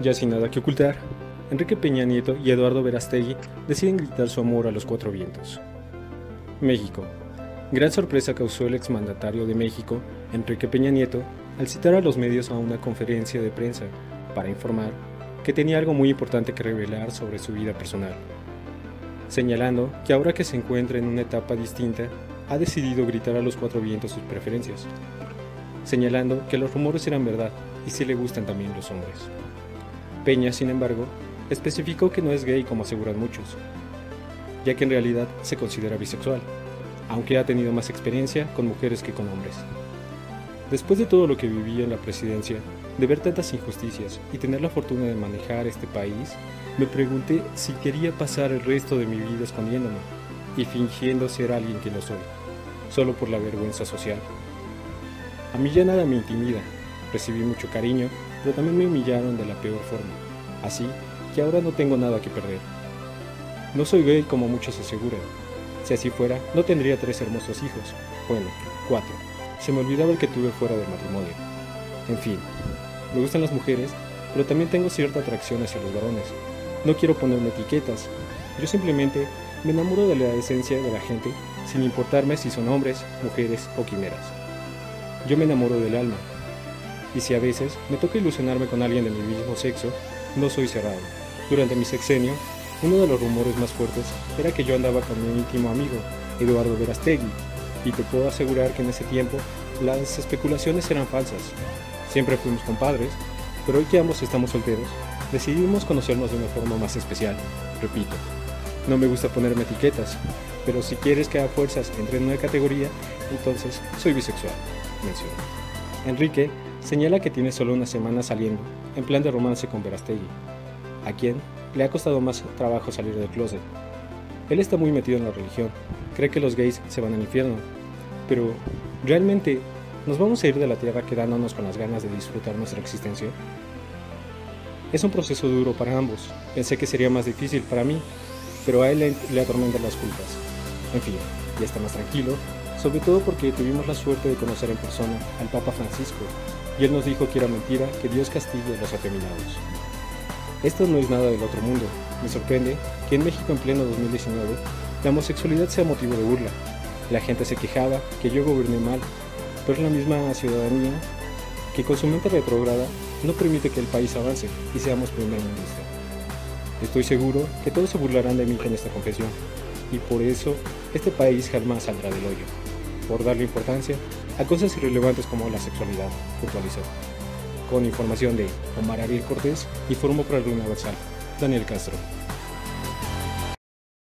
Ya sin nada que ocultar, Enrique Peña Nieto y Eduardo Verastegui deciden gritar su amor a los cuatro vientos. México. Gran sorpresa causó el exmandatario de México, Enrique Peña Nieto, al citar a los medios a una conferencia de prensa para informar que tenía algo muy importante que revelar sobre su vida personal, señalando que ahora que se encuentra en una etapa distinta, ha decidido gritar a los cuatro vientos sus preferencias, señalando que los rumores eran verdad y si le gustan también los hombres. Peña, sin embargo, especificó que no es gay como aseguran muchos, ya que en realidad se considera bisexual, aunque ha tenido más experiencia con mujeres que con hombres. Después de todo lo que vivía en la presidencia, de ver tantas injusticias y tener la fortuna de manejar este país, me pregunté si quería pasar el resto de mi vida escondiéndome y fingiendo ser alguien que no soy, solo por la vergüenza social. A mí ya nada me intimida, recibí mucho cariño, pero también me humillaron de la peor forma, así que ahora no tengo nada que perder. No soy gay como muchos aseguran. Si así fuera, no tendría tres hermosos hijos. Bueno, cuatro. Se me olvidaba el que tuve fuera del matrimonio. En fin, me gustan las mujeres, pero también tengo cierta atracción hacia los varones. No quiero ponerme etiquetas. Yo simplemente me enamoro de la esencia de la gente, sin importarme si son hombres, mujeres o quimeras. Yo me enamoro del alma. Y si a veces me toca ilusionarme con alguien de mi mismo sexo, no soy cerrado. Durante mi sexenio, uno de los rumores más fuertes era que yo andaba con mi íntimo amigo, Eduardo Verastegui, y te puedo asegurar que en ese tiempo las especulaciones eran falsas. Siempre fuimos compadres, pero hoy que ambos estamos solteros, decidimos conocernos de una forma más especial. Repito, no me gusta ponerme etiquetas, pero si quieres que a fuerzas entre en una categoría, entonces soy bisexual, Enrique señala que tiene solo una semana saliendo, en plan de romance con Verastegui, a quien le ha costado más trabajo salir del closet. Él está muy metido en la religión, cree que los gays se van al infierno, pero ¿realmente nos vamos a ir de la tierra quedándonos con las ganas de disfrutar nuestra existencia? Es un proceso duro para ambos, pensé que sería más difícil para mí, pero a él le, le atormentan las culpas. En fin, ya está más tranquilo, sobre todo porque tuvimos la suerte de conocer en persona al Papa Francisco, y él nos dijo que era mentira que Dios castigue a los afeminados. Esto no es nada del otro mundo. Me sorprende que en México en pleno 2019 la homosexualidad sea motivo de burla. La gente se quejaba que yo goberné mal, pero es la misma ciudadanía que con su mente retrograda no permite que el país avance y seamos primer ministro. Estoy seguro que todos se burlarán de mí con esta confesión, y por eso este país jamás saldrá del hoyo, por darle importancia a cosas irrelevantes como la sexualidad, puntualizó. Con información de Omar Ariel Cortés, informó para el Universal, Daniel Castro.